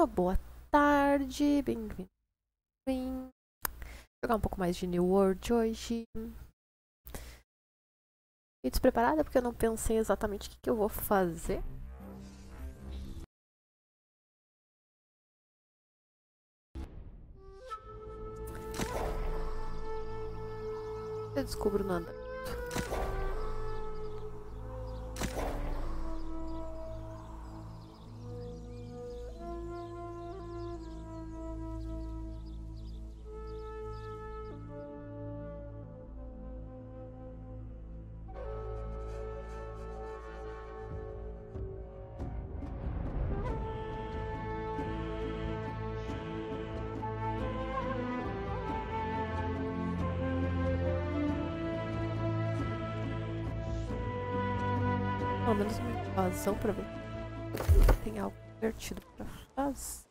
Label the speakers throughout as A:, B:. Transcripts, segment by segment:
A: uma boa tarde, bem-vindo. Bem, jogar um pouco mais de New World hoje. Fiquei despreparada porque eu não pensei exatamente o que, que eu vou fazer. Eu descubro nada. Pelo menos uma invasão pra ver se tem algo divertido pra fazer.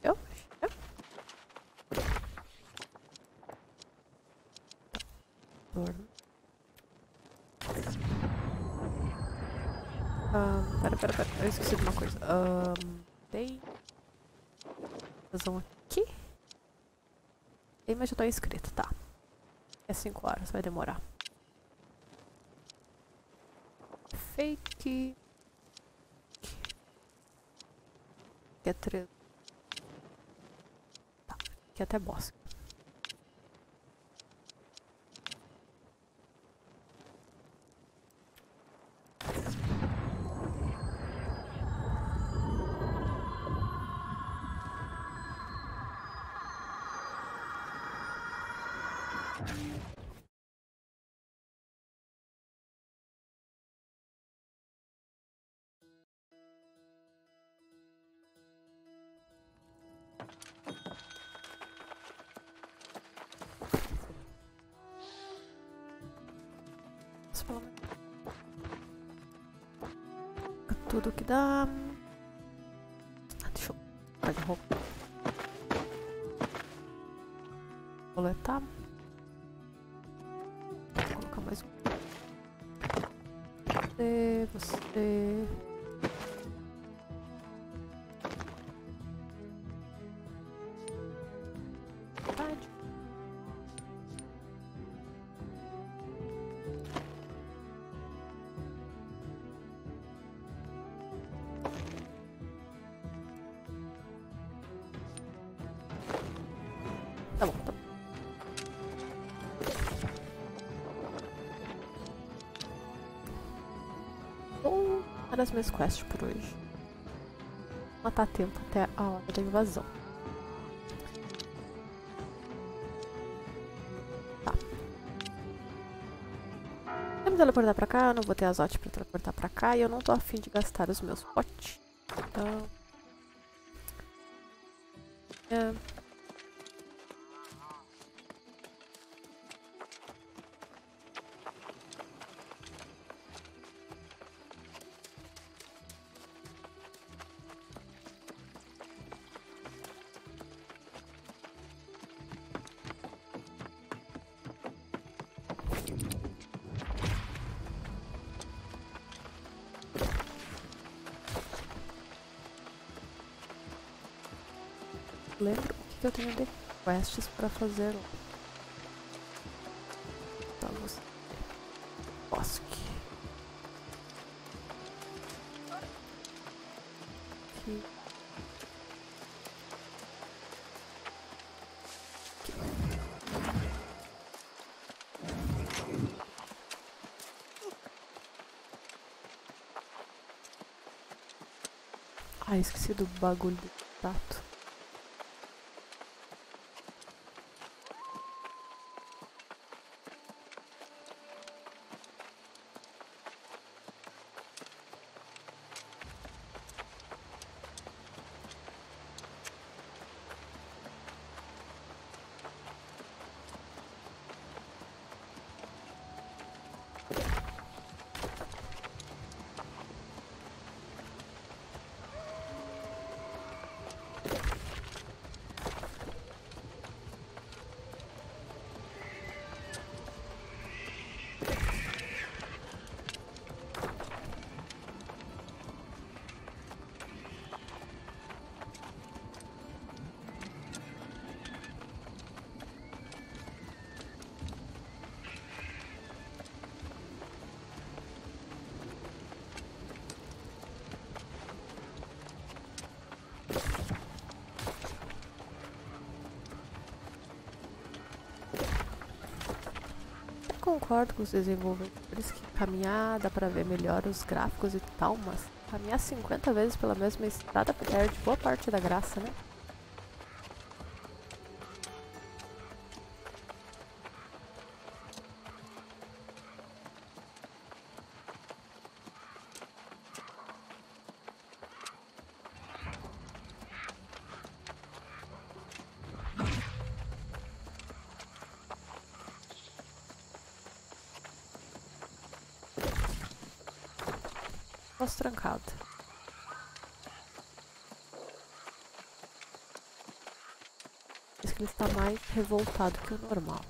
A: Eu? Eu? Dorme. Um, pera, pera, pera. Eu esqueci de uma coisa. Um, tem. Aqui. Tem, mas já tá inscrito, tá. É 5 horas, vai demorar. Fake. Aqui é 3. Tá, é até bosque. Tudo que dá. Ah, deixa eu. Guarda-roupa. Coletar. Vou colocar mais um. Você. Você. As minhas quests por hoje. Matar tempo até a hora da invasão. Tá. Vou me teleportar pra cá, não vou ter azote pra teleportar pra cá e eu não tô afim de gastar os meus potes. Então. É. lembro o que, eu tenho de quests pra fazer. Tá, você. Bosque. Aqui. Aqui. Ah, esqueci do bagulho do tato. Concordo com os desenvolvedores que caminhar dá pra ver melhor os gráficos e tal, mas caminhar 50 vezes pela mesma estrada perde boa parte da graça, né? Trancado. Diz que ele está mais revoltado que o normal.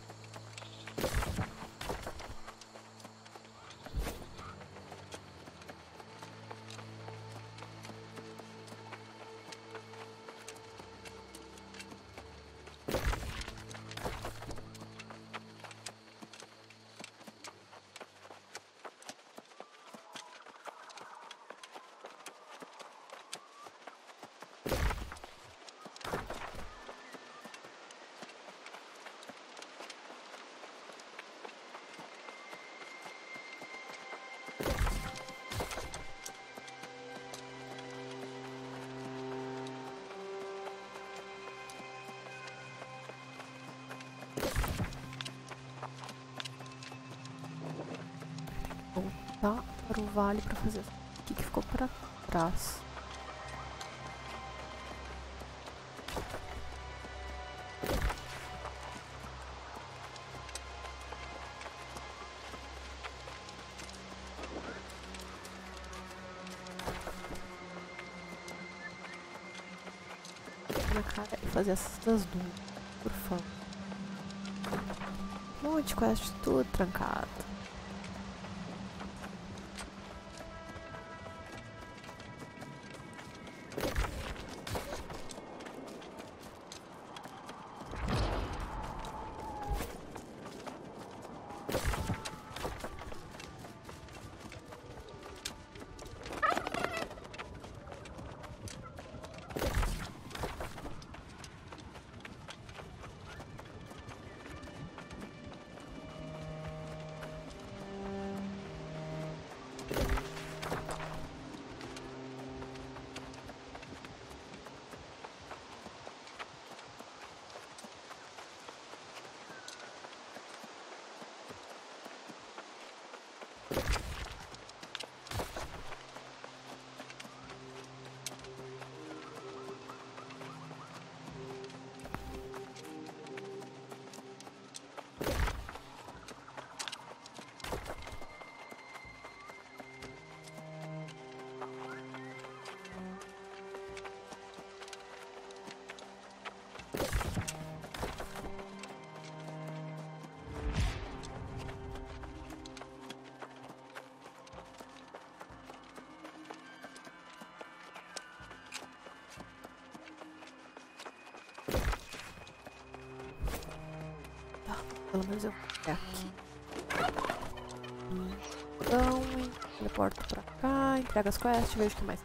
A: Voltar para o vale para fazer o que, que ficou para trás. Na cara e fazer essas duas, por favor. Monte quest tudo trancado. Pelo menos eu vou aqui. Então, teleporto pra cá, entrega as quests, vejo o que mais.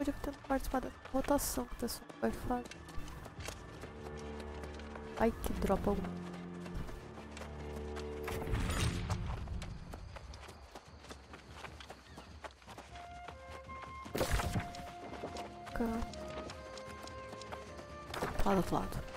A: Podia ter participado da votação que o pessoal vai fazer. Ai que dropa alguma. Lá do outro lado.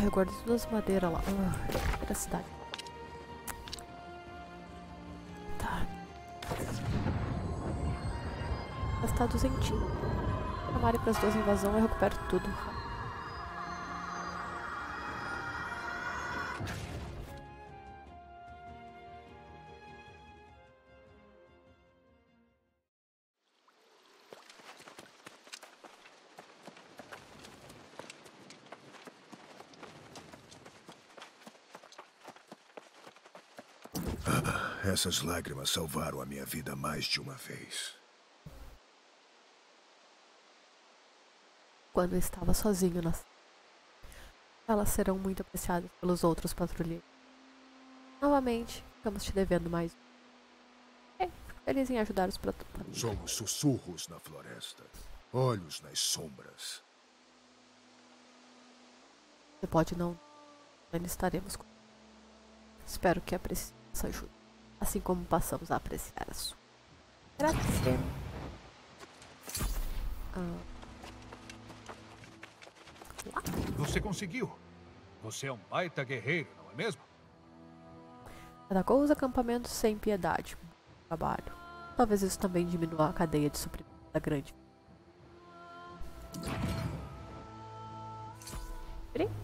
A: Ai, eu guardei todas as madeiras lá. Ah, da cidade. Tá. Gastar duzentinho. Chamarem para as duas invasões, eu recupero tudo.
B: Essas lágrimas salvaram a minha vida mais de uma vez.
A: Quando eu estava sozinho nas... Elas serão muito apreciadas pelos outros patrulheiros. Novamente, estamos te devendo mais. É, fico feliz em ajudar os patrulheiros.
B: Somos sussurros na floresta. Olhos nas sombras.
A: Você pode não. Ainda estaremos com. Espero que aprecie essa ajuda assim como passamos a apreciar a sua. Grazie.
C: Ah. Você conseguiu. Você é um baita guerreiro, não é mesmo?
A: Atacou os acampamentos sem piedade. Trabalho. Talvez isso também diminua a cadeia de suprimento da grande.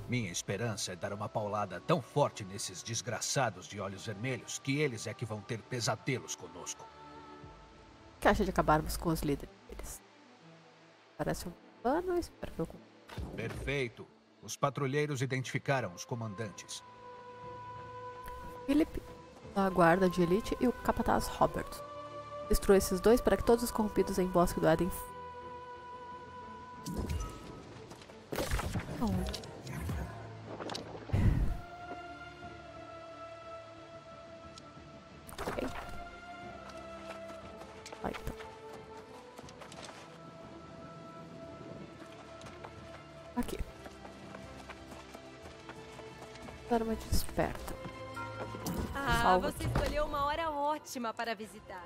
C: Minha esperança é dar uma paulada tão forte nesses desgraçados de olhos vermelhos que eles é que vão ter pesadelos conosco.
A: O que acha de acabarmos com os líderes deles? Parece um plano, espero que eu...
C: Perfeito. Os patrulheiros identificaram os comandantes.
A: Philip, a guarda de elite e o capataz Robert. Destrua esses dois para que todos os corrompidos em Bosque do Éden...
D: Ah, você escolheu uma hora ótima para visitar.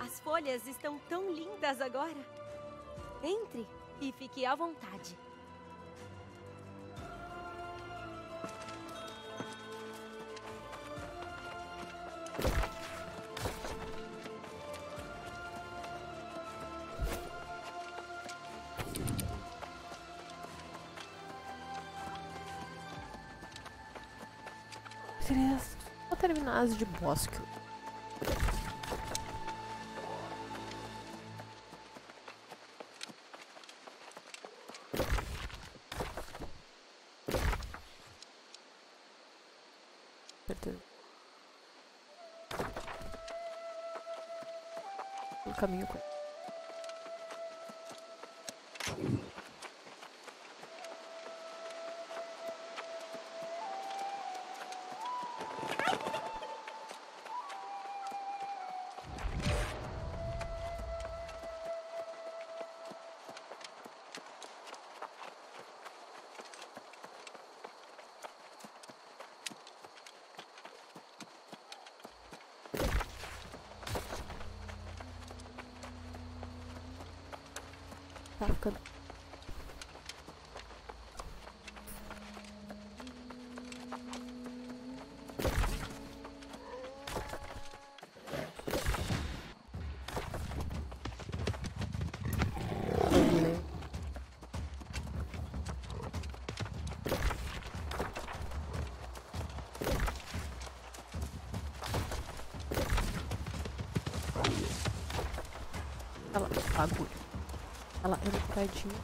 D: As folhas estão tão lindas agora. Entre e fique à vontade.
A: Terminar de bosque. Certeza. O caminho tá ficando. Ela anda paradinha.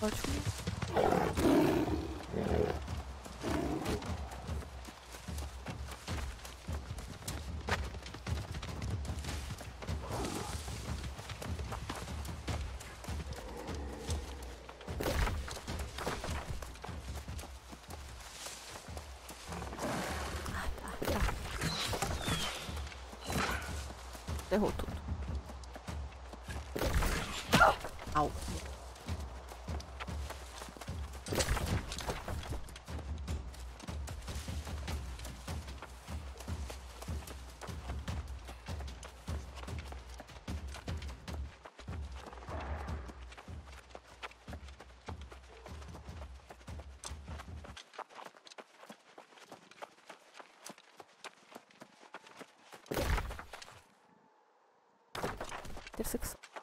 A: Ótimo. That's exciting.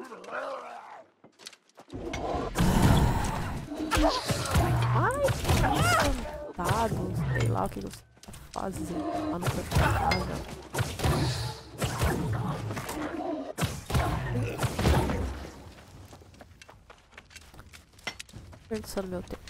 A: Intersecção. lá o que você tá fazendo lá no da casa. Desperdiçando meu tempo.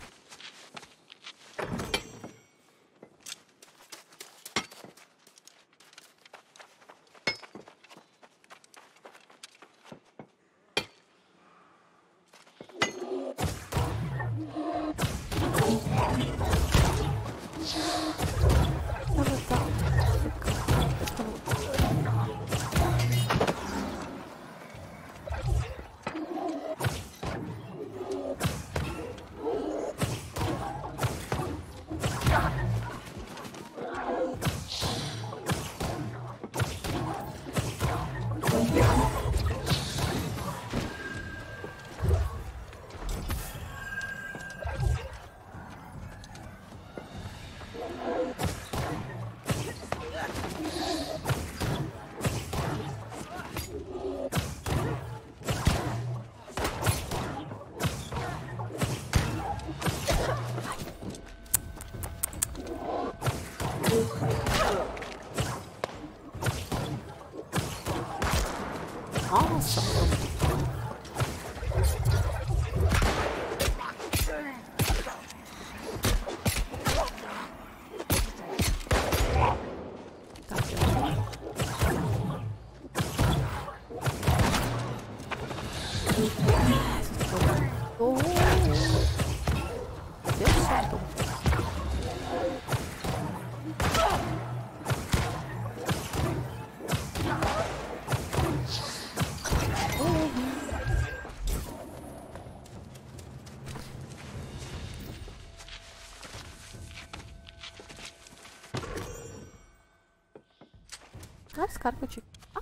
A: Ah, esse cara que eu tive. Ah.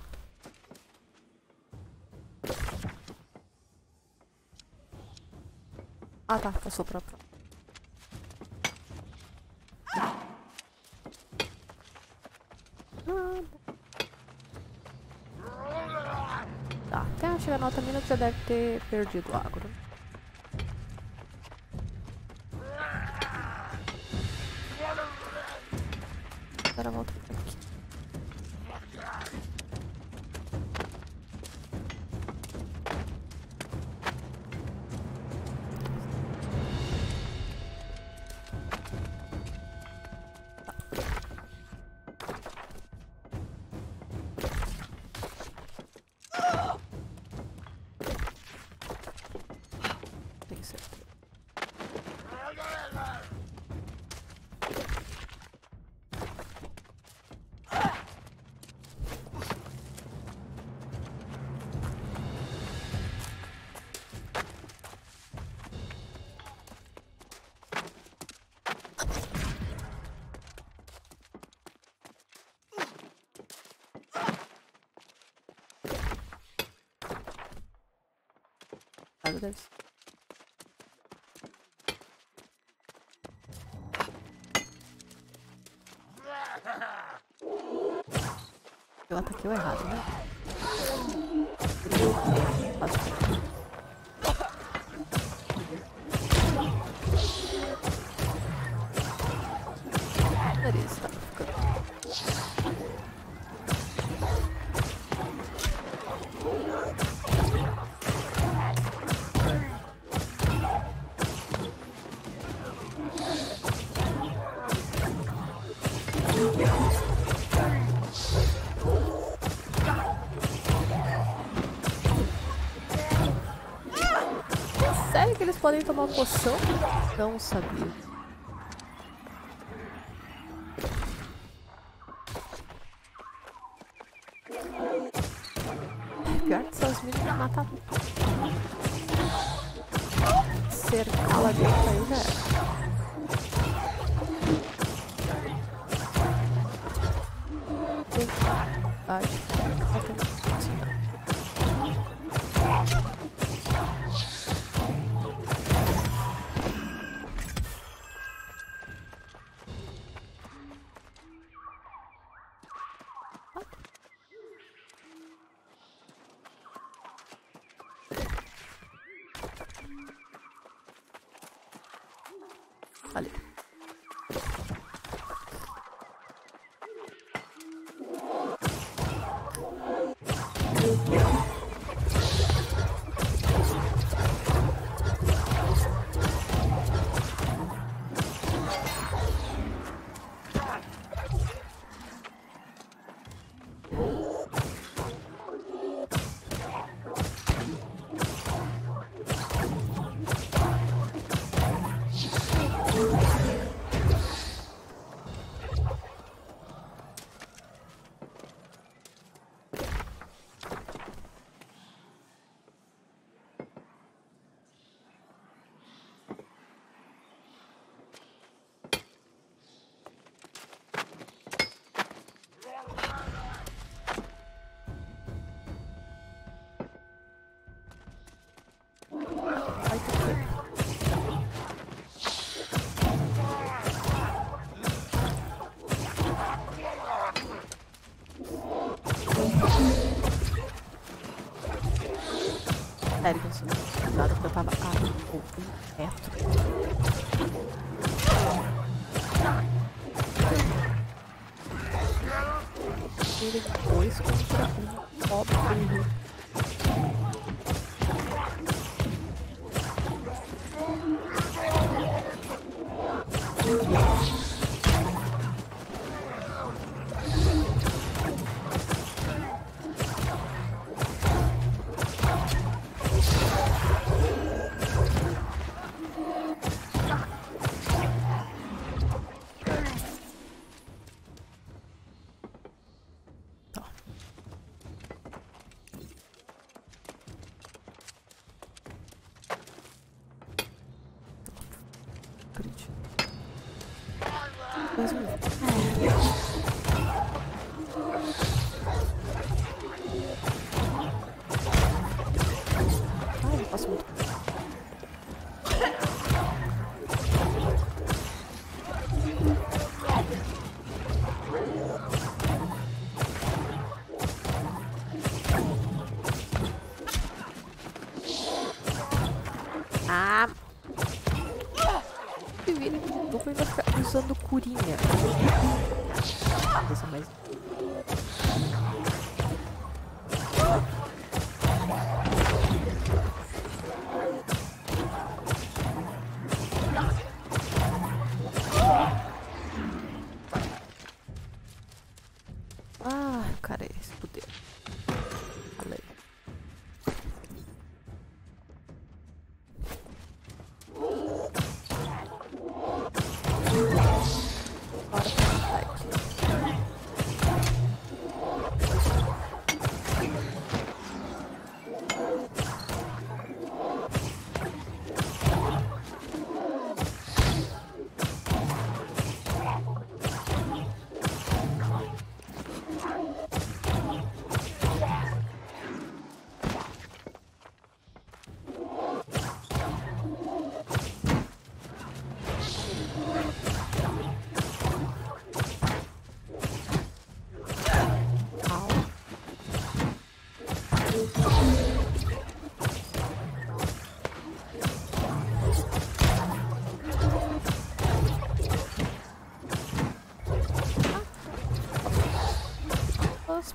A: Ah tá, passou pra próxima. Tá, até chegar na Ser. Eu ataquei o errado, né? Fácil. Podem tomar poção? Não sabia. Pior que essas meninas matam Cercar lá dentro aí era. Tem Ai, Sério que eu sou pesada porque eu tava um metro. Ele dois contra um. Óbvio.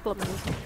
A: Os pelo menos. Ai.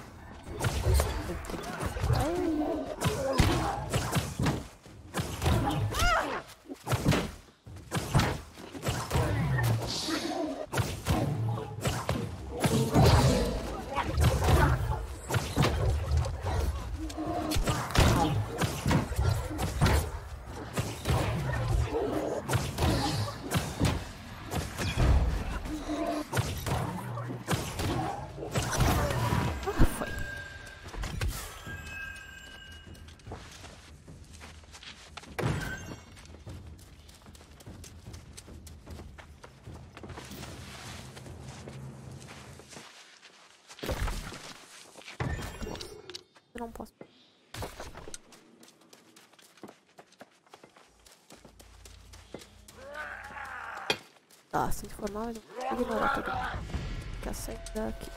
A: Tá, se informar, eu vou ignorar tudo. Quer sair daqui.